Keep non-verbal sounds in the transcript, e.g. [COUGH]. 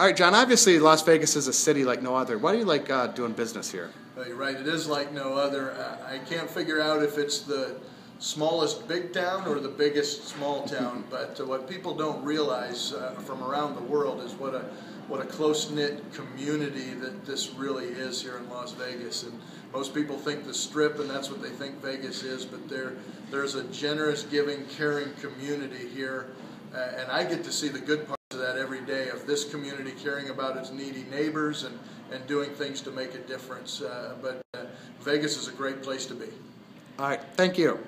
All right, John. Obviously, Las Vegas is a city like no other. Why do you like uh, doing business here? Well, you're right. It is like no other. I can't figure out if it's the smallest big town or the biggest small town. [LAUGHS] but uh, what people don't realize uh, from around the world is what a what a close knit community that this really is here in Las Vegas. And most people think the Strip, and that's what they think Vegas is. But there there's a generous, giving, caring community here, and I get to see the good part of that every day of this community caring about its needy neighbors and, and doing things to make a difference. Uh, but uh, Vegas is a great place to be. All right, thank you.